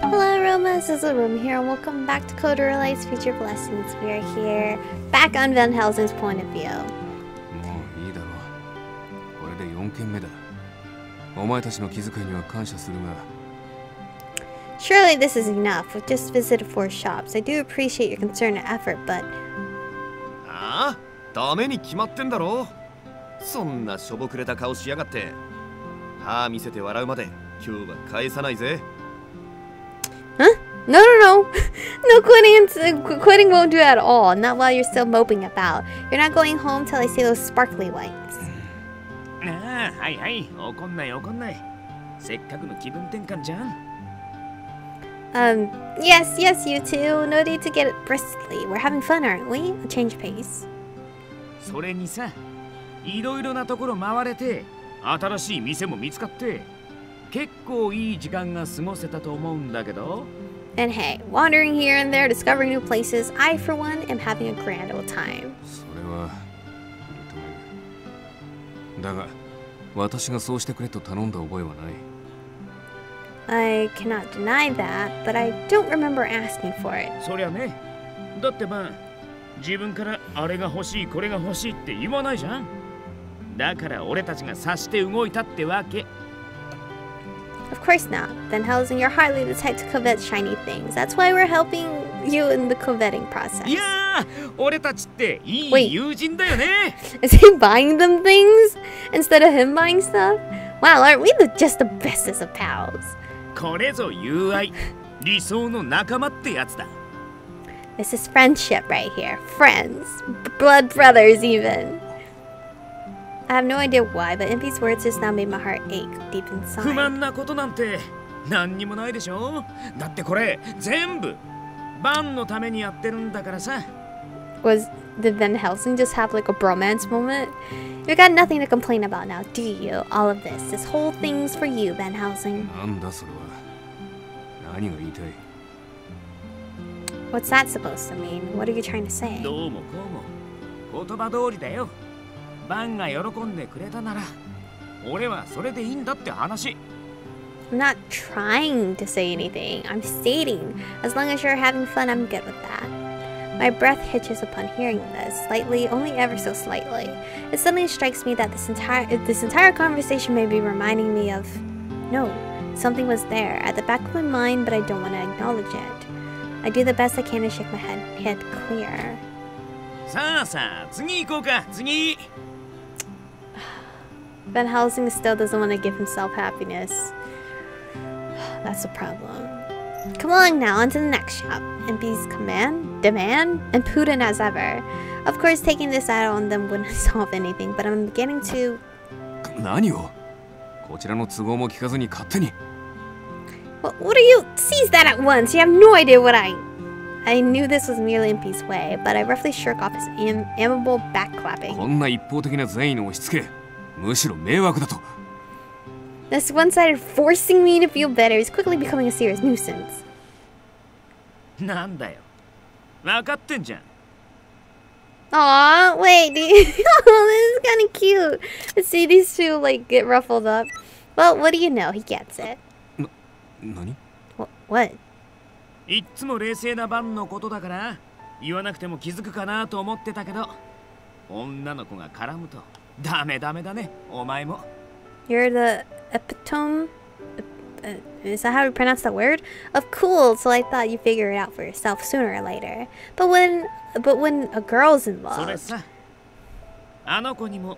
Hello Roma, this is Room here and welcome back to Code Realize Future Blessings. We are here, back on Van Helsing's point of view. もういいだろうこれで4件目だお前たちの気遣いには感謝するが Surely this is enough. We've just visited four shops. I do appreciate your concern and effort, but ああダメに決まってんだろ そんなしょぼくれた顔しやがって歯見せて笑うまで今日は返さないぜ no, no, no, no quitting. Qu- quitting won't do at all. Not while you're still moping about. You're not going home till I see those sparkly whites. ああはいはい怒んない怒んないせっかくの気分転換じゃん Um, yes, yes, you two. No need to get it bristly. We're having fun, aren't we? A change of pace. それにさ いろいろなところ回れて新しい店も見つかって結構いい時間が過ごせたと思うんだけど And hey, wandering here and there, discovering new places, I, for one, am having a grand old time. それは認めるだが私がそうしてくれと頼んだ覚えはない I cannot deny that, but I don't remember asking for it. そりゃねだってまあ自分からあれが欲しいこれが欲しいって言わないじゃんだから俺たちが察して動いたってわけ Of course not. Then Helsing, you're hardly the type to covet shiny things. That's why we're helping you in the coveting process. いやー俺たちってい Wait. い友人だよね Is he buying them things instead of him buying stuff? Wow, aren't we the, just the bestest of pals? これぞ友愛理想の仲間ってやつだ This is friendship right here. Friends. B- blood brothers, even. I have no idea why, but Impey's words just now made my heart ache deep inside. Was did Van Helsing just have like a bromance moment? You got nothing to complain about now, do you? All of this, this whole thing's for you, Van Helsing. なんだそれは何が言いたい What's that supposed to mean? What are you trying to say? バンが喜んでくれたなら俺はそれでいいんだって話 I'm not trying to say anything. I'm stating. As long as you're having fun, I'm good with that. My breath hitches upon hearing this, slightly, only ever so slightly. It suddenly strikes me that this entire this entire conversation may be reminding me of no, something was there at the back of my mind, but I don't want to acknowledge it. I do the best I can to shake my head, head clear. さあさあ次行こうか次 Van Helsing still doesn't want to give himself happiness. That's a problem. Come along now, onto the next shop. Impey's command, demand, and Putin as ever. Of course, taking this out on them wouldn't solve anything, but I'm beginning to... what, what are you? Seize that at once. You have no idea what I... I knew this was merely in way, but I roughly shirk off his am amiable backclapping. こんな一方的な善意の押し付けむしろ迷惑だと This one sided forcing me to feel better is quickly becoming a serious nuisance. なんだよ分かってんじゃん Aw, wait, dude. oh, this is kind of cute. To see these two, like, get ruffled up. Well, what do you know? He gets it. 何 Wh- what? いっつも冷静なバンのことだから言わなくても気づくかなと思ってたけど女の子が絡むと ダメダメだねお前も You're the epitome? Uh, uh, is that how you pronounce that word? Of cool, so I thought you'd figure it out for yourself sooner or later. But when, but when a girl's それ involved, さあの子にも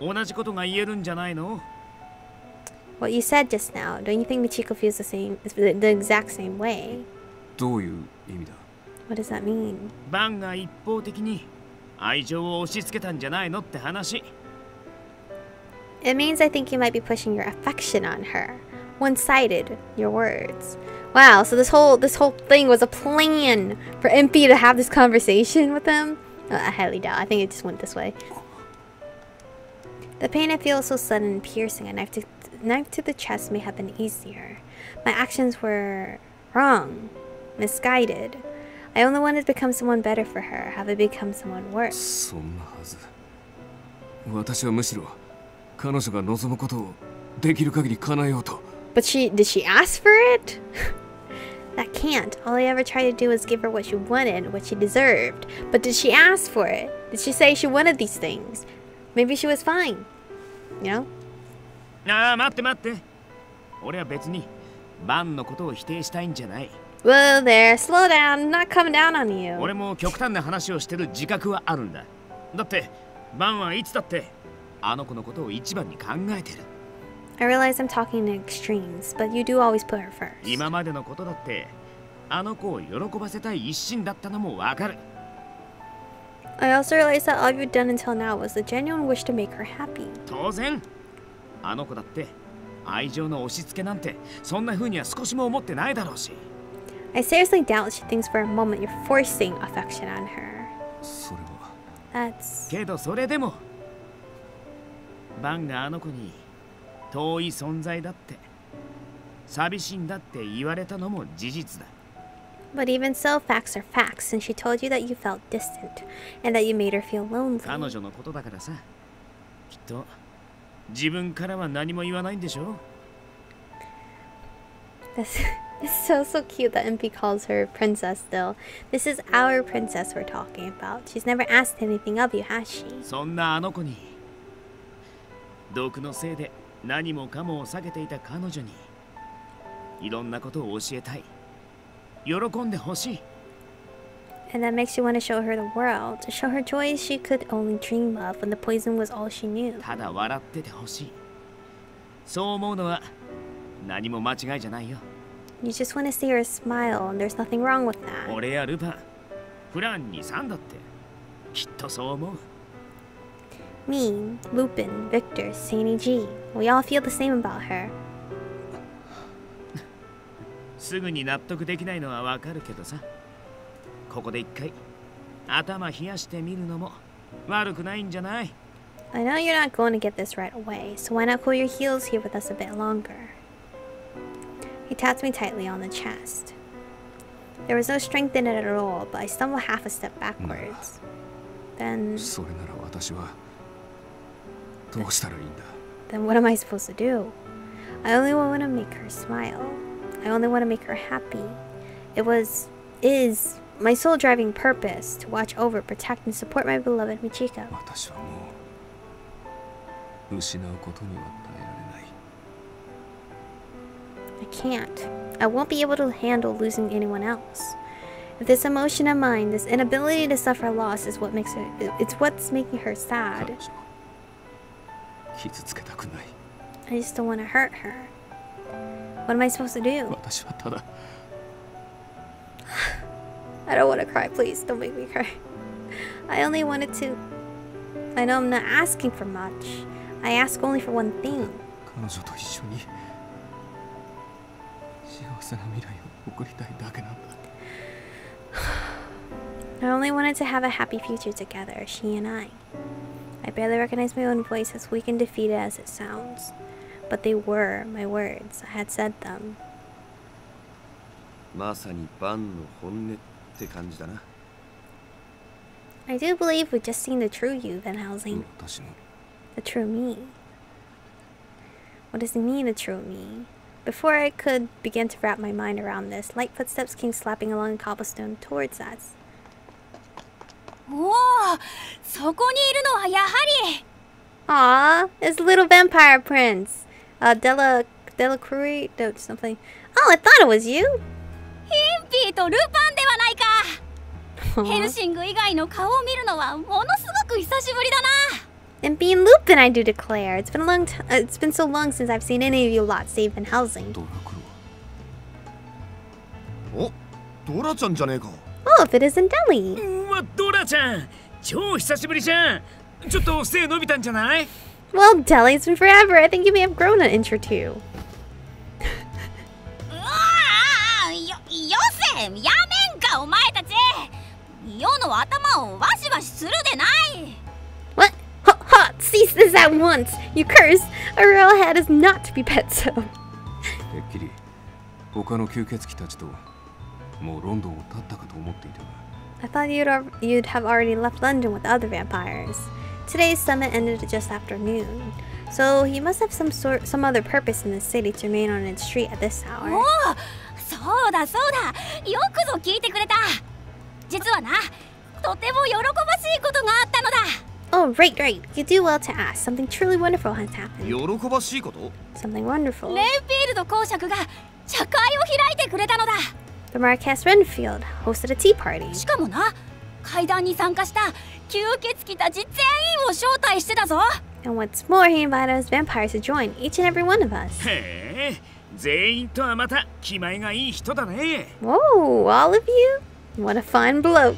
同じことが言えるんじゃないの what you said just now, don't you think Michiko feels the same, the, the exact same way? どういう意味だ What does that mean? バンが一方的に愛情を押し付けたんじゃないのって話 it means I think you might be pushing your affection on her. One-sided, your words. Wow, so this whole this whole thing was a plan for Impey to have this conversation with them? Oh, uh, I highly doubt. I think it just went this way. The pain I feel is so sudden and piercing. A knife to, knife to the chest may have been easier. My actions were wrong, misguided. I only wanted to become someone better for her. Have I become someone worse? 彼女が望むことをできる限り叶えようと But she did she ask for it? that can't. All I ever tried to do was give her what she wanted, what she deserved. But did she ask for it? Did she say she wanted these things? Maybe she was fine. You know? ああ待って待って俺は別にバンのことを否定したいんじゃない Whoa there, slow down. I'm not coming down on you. 俺も極端な話をしてる自覚はあるんだだってバンはいつだって あの子のことを一番に考えてる I realize I'm talking in extremes, but you do always put her first. 今までのことだってあの子を喜ばせたい一心だったのもわかる I also realize that all you've done until now was the genuine wish to make her happy. 当然あの子だって愛情の押し付けなんてそんな風には少しも思ってないだろうし I seriously doubt she thinks for a moment you're forcing affection on her. それは That's けどそれでも バンがあの子に遠い存在だって寂しいんだって言われたのも事実だ But even so, facts are facts, and she told you that you felt distant and that you made her feel lonely. 彼女のことだからさきっと自分からは何も言わないんでしょ This it's so so cute that MP calls her princess still. This is our princess we're talking about. She's never asked anything of you, has she? そんなあの子に毒のせいで何もかもを避けていた彼女にいろんなことを教えたい喜んでほしい And that makes you want to show her the world, to show her joys she could only dream of when the poison was all she knew. ただ笑っててほしいそう思うのは何も間違いじゃないよ You just want to see her smile, and there's nothing wrong with that. 俺やルパンフランにサンだってきっとそう思う Me, Lupin, Victor, Saini G. We all feel the same about her. すぐに納得できないのはわかるけどさここで一回頭冷やしてみるのも悪くないんじゃない I know you're not going to get this right away, so why not cool your heels here with us a bit longer? He tapped me tightly on the chest. There was no strength in it at all, but I stumbled half a step backwards. Then, それなら私は Then what am I supposed to do? I only want to make her smile. I only want to make her happy. It was, is, my sole driving purpose to watch over, protect, and support my beloved Michiko. I can't. I won't be able to handle losing anyone else. If this emotion of mine, this inability to suffer loss, is what makes her, it's what's making her sad. 女を傷つけたくない I just don't want to hurt her. What am I supposed to do? 私はただ I don't want to cry, please. Don't make me cry. I only wanted to I know I'm not asking for much. I ask only for one thing. 彼女と一緒に幸せな未来を送りたいだけなんだ I only wanted to have a happy future together, she and I. I barely recognize my own voice, as weak and defeated as it sounds. But they were my words. I had said them. まさにバンの本音って感じだな I do believe we've just seen the true you, Van うん Helsing. 私も The true me. What does he mean, the true me? Before I could begin to wrap my mind around this, light footsteps came slapping along the cobblestone towards us. おおそこにいるのはやはり Aw, it's little vampire prince. Uh, Della, Della Crui, no, something. Oh, I thought it was you. ヒンピーとルパンではないかヘル Aw. シング以外の顔を見るのはものすごく久しぶりだな And being Lupin, I do declare. It's been a long time. It's been so long since I've seen any of you lot save Van Helsing. ドラクおドラちゃんじゃねえか Oh, if it isn't Deli. うわドラちゃん超久しぶりじゃんちょっと背伸びたんじゃない Well, Deli's been forever. I think you may have grown an inch or two. うわあよよせやめんかお前たち世の頭をわしわしするでない What? Ha ha! Cease this at once! You curse! A real head is not to be pet so. ルてっきり他の吸血鬼たちともうロンドンを立ったかと思っていたが I thought you'd al- you'd have already left London with other vampires. Today's summit ended just after noon, so he must have some sort, some other purpose in the city to remain on its street at this お hour. おそうだそうだよくぞ聞いてくれた実はなとても喜ばしいことがあったのだ Oh, right, right. You do well to ask. Something truly wonderful has happened. 喜ばしいこと Something wonderful. レンフィールド公爵が茶会を開いてくれたのだ The Marquess Renfield hosted a tea party. しかもな会談に参加した吸血鬼たち全員を招待してたぞ And what's more, he invited us vampires to join, each and every one of us. へえ全員とはまた気前がいい人だね Whoa, all of you? What a fun bloke.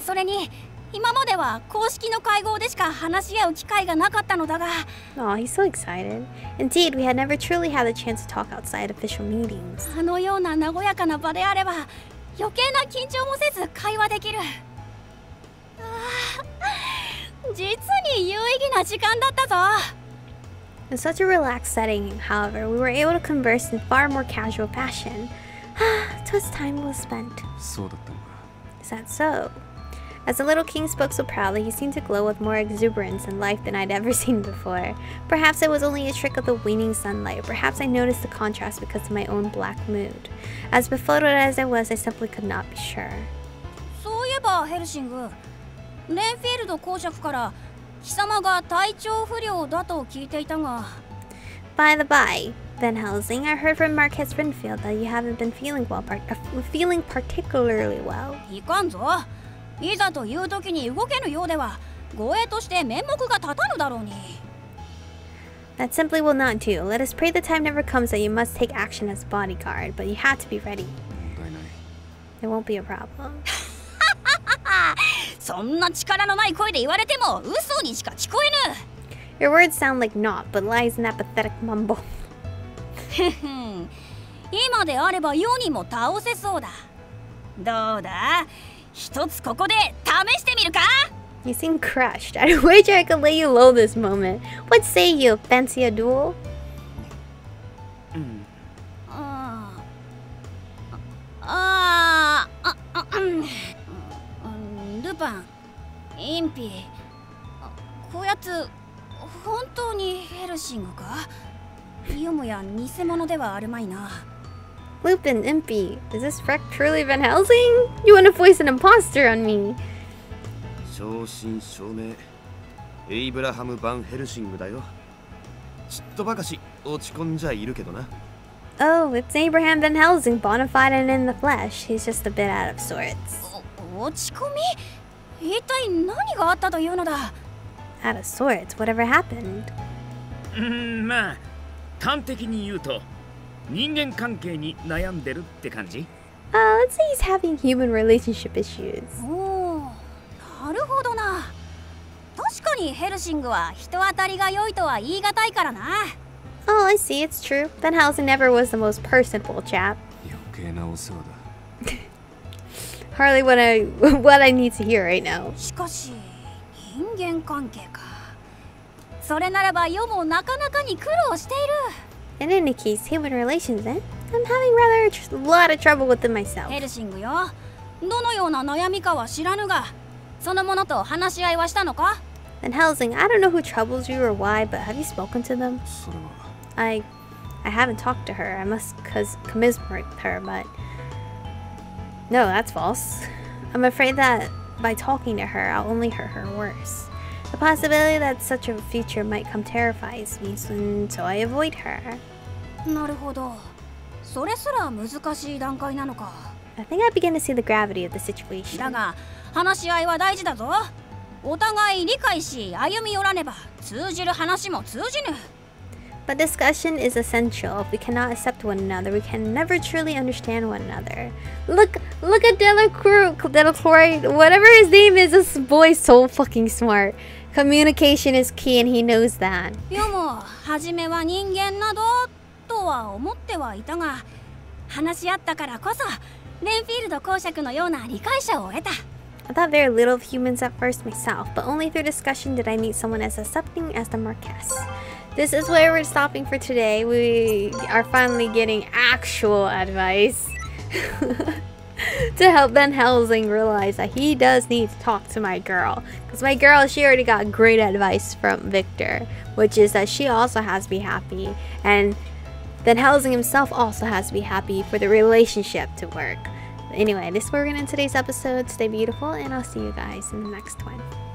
それに 今までは公式の会合でしか話し合う機会がなかったのだが Oh, he's so excited. Indeed, we had never truly had the chance to talk outside official meetings. あのような和やかな場であれば余計な緊張もせず会話できる実に有意義な時間だったぞ In such a relaxed setting, however, we were able to converse in far more casual fashion. Twas time well spent. そうだったのか Is that so? As the little king spoke so proudly, he seemed to glow with more exuberance and life than I'd ever seen before. Perhaps it was only a trick of the waning sunlight, or perhaps I noticed the contrast because of my own black mood. As befuddled as I was, I simply could not be sure. そういえばヘルシングレンフィールド公爵から貴様が体調不良だと聞いていたが By the by, Van Helsing, I heard from Marquess Renfield that you haven't been feeling well, par- uh, feeling particularly well. いかんぞ いざという時に動けぬようでは護衛として面目が立たぬだろうに That simply will not do. Let us pray the time never comes that you must take action as bodyguard, but you have to be ready. 問題ない It won't be a problem. そんな力のない声で言われても嘘にしか聞こえ Your words sound like naught, but lies in that pathetic mumble. 今であれば世にも倒せそうだどうだ一つここで試してみるか You seem crushed. I'd wager I could lay you low this moment. What say you? Fancy a duel? うんあああああうんうんルパンインピあこやつ本当にヘルシングかよもや偽物ではあるまいな Lupin, Impy, is this wreck truly Van Helsing? You want to voice an imposter on me? 正真正銘エイブラハム・バン・ヘルシングだよちっとばかし落ち込んじゃいるけどな Oh, it's Abraham Van Helsing, bona fide and in the flesh. He's just a bit out of sorts. お落ち込み一体何があったというのだ Out of sorts? Whatever happened? うんまあ端的に言うと 人間関係に悩んでるって感じ Uh, let's say he's having human relationship issues. おおなるほどな確かにヘルシングは人当たりが良いとは言い難いからな Oh, I see, it's true. Van Helsing never was the most personable chap. 余計なお世話だ Hardly what I what I need to hear right now. しかし人間関係かそれならば世もなかなかに苦労してい In any case, human relations, eh? I'm having rather a tr- lot of trouble with them る myself. ヘルシングよどのような悩みかは知らぬがそのものと話し合いはしたのか Van Helsing, I don't know who troubles you or why, but have you spoken to them? それは I I haven't talked to her. I must cause commiserate with her, but no, that's false. I'm afraid that by talking to her, I'll only hurt her worse. The possibility that such a future might come terrifies me, and so I avoid her. なるほどそれすら難しい段階なのか I think I begin to see the gravity of the だ situation. が話し合いは大事だぞお互い理解し歩み寄らねば通じる話も通じぬ But discussion is essential. If we cannot accept one another, we can never truly understand one another. Look, look at Delacroix, Delacroix, whatever his name is. This boy's so fucking smart. Communication is key, and he knows that. 世も初めは人間などとは思ってはいたが話し合ったからこそレンフィールド公爵のような理解者を得た I thought very little of humans at first myself, but only through discussion did I meet someone as accepting as the Marquess. This is where we're stopping for today. We are finally getting actual advice. to help Van Helsing realize that he does need to talk to my girl. Because my girl, she already got great advice from Victor, which is that she also has to be happy. And Van Helsing himself also has to be happy for the relationship to work. Anyway, this is where we're going to end today's episode. Stay beautiful, and I'll see you guys in the next one.